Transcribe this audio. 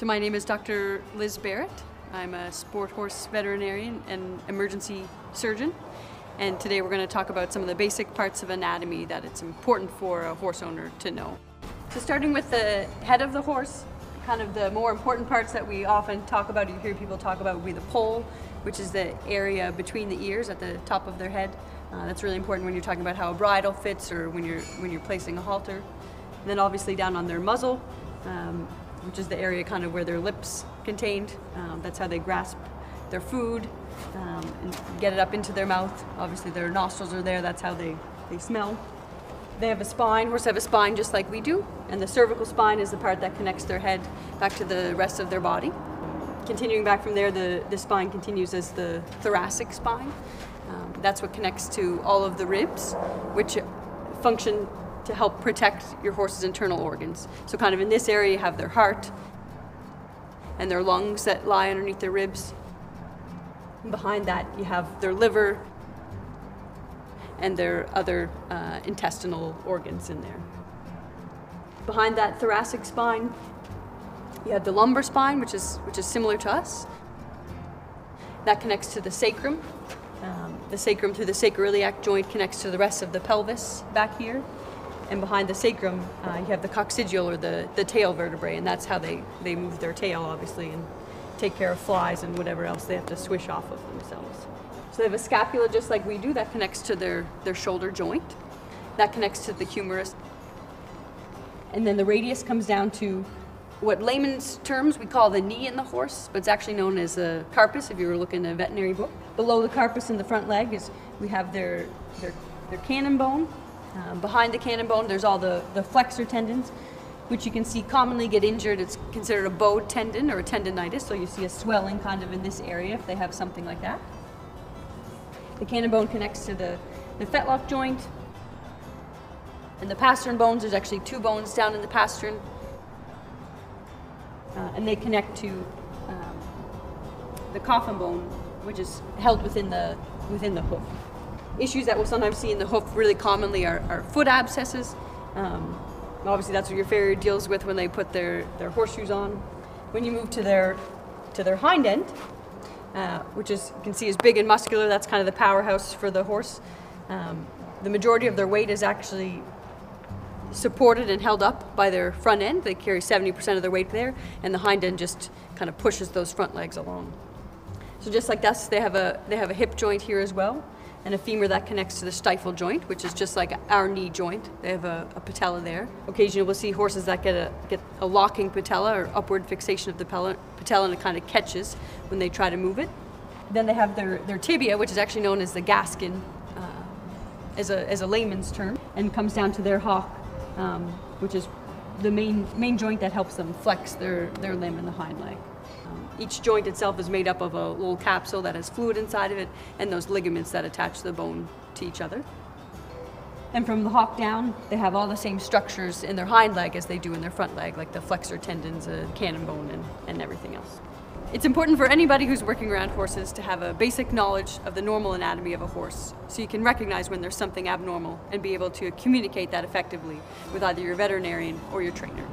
So my name is Dr. Liz Barrett. I'm a sport horse veterinarian and emergency surgeon. And today we're going to talk about some of the basic parts of anatomy that it's important for a horse owner to know. So starting with the head of the horse, kind of the more important parts that we often talk about, you hear people talk about would be the poll, which is the area between the ears at the top of their head. Uh, that's really important when you're talking about how a bridle fits or when you're when you're placing a halter. And then obviously down on their muzzle, um, which is the area kind of where their lips contained. Um, that's how they grasp their food um, and get it up into their mouth. Obviously, their nostrils are there. That's how they, they smell. They have a spine. Horses have a spine just like we do, and the cervical spine is the part that connects their head back to the rest of their body. Continuing back from there, the, the spine continues as the thoracic spine. Um, that's what connects to all of the ribs, which function to help protect your horse's internal organs. So, kind of in this area, you have their heart and their lungs that lie underneath their ribs. And behind that, you have their liver and their other uh, intestinal organs in there. Behind that thoracic spine, you have the lumbar spine, which is which is similar to us. That connects to the sacrum. Um, the sacrum through the sacroiliac joint connects to the rest of the pelvis back here and behind the sacrum, uh, you have the coccygeal or the, the tail vertebrae, and that's how they, they move their tail, obviously, and take care of flies and whatever else they have to swish off of themselves. So they have a scapula just like we do that connects to their, their shoulder joint. That connects to the humerus. And then the radius comes down to what layman's terms we call the knee in the horse, but it's actually known as a carpus if you were looking at a veterinary book. Below the carpus in the front leg is we have their, their, their cannon bone, um, behind the cannon bone, there's all the, the flexor tendons, which you can see commonly get injured. It's considered a bowed tendon or a tendonitis, so you see a swelling kind of in this area if they have something like that. The cannon bone connects to the, the fetlock joint. And the pastern bones, there's actually two bones down in the pastern. Uh, and they connect to um, the coffin bone, which is held within the, within the hoof issues that we'll sometimes see in the hoof really commonly are, are foot abscesses. Um, obviously, that's what your farrier deals with when they put their, their horseshoes on. When you move to their to their hind end, uh, which is you can see is big and muscular, that's kind of the powerhouse for the horse. Um, the majority of their weight is actually supported and held up by their front end. They carry 70% of their weight there, and the hind end just kind of pushes those front legs along. So just like this, they have a they have a hip joint here as well and a femur that connects to the stifle joint, which is just like our knee joint. They have a, a patella there. Occasionally, we'll see horses that get a get a locking patella or upward fixation of the patella, and it kind of catches when they try to move it. Then they have their, their tibia, which is actually known as the gaskin, uh, as a as a layman's term, and comes down to their hock, um, which is the main main joint that helps them flex their their limb in the hind leg. Each joint itself is made up of a little capsule that has fluid inside of it and those ligaments that attach the bone to each other. And from the hock down, they have all the same structures in their hind leg as they do in their front leg, like the flexor tendons, a cannon bone, and, and everything else. It's important for anybody who's working around horses to have a basic knowledge of the normal anatomy of a horse so you can recognize when there's something abnormal and be able to communicate that effectively with either your veterinarian or your trainer.